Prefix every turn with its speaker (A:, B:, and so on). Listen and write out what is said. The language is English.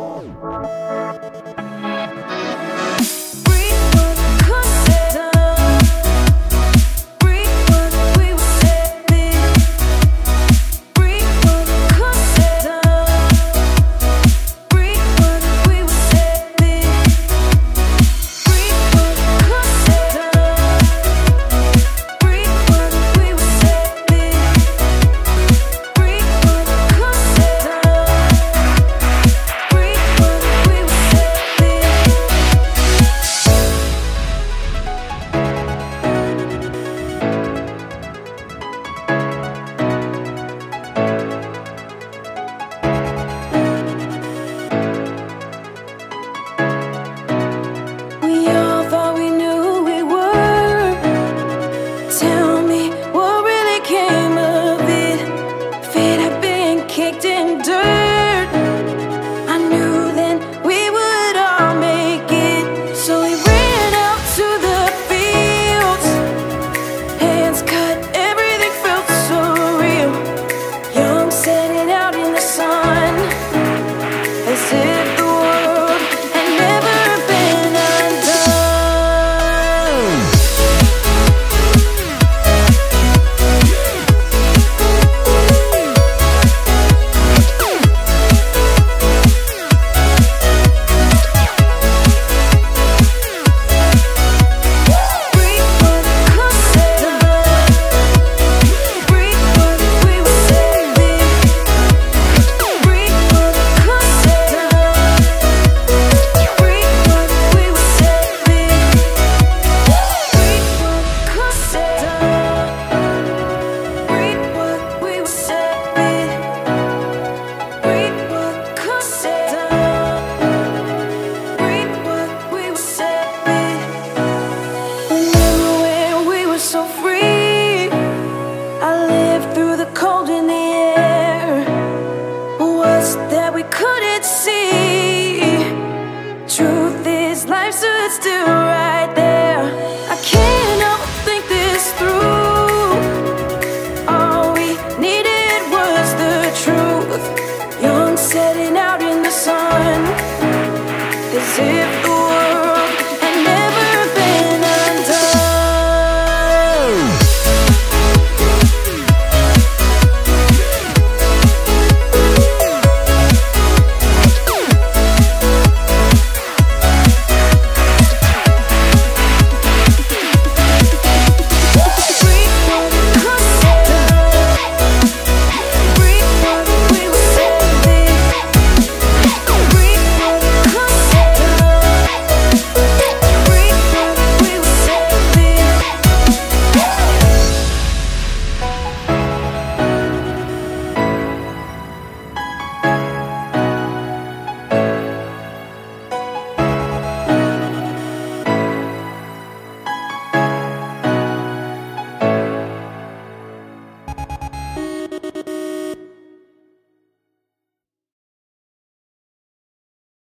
A: Thank you. this life stood still right there. I can't help think this through. All we needed was the truth. Young setting out in the sun. As if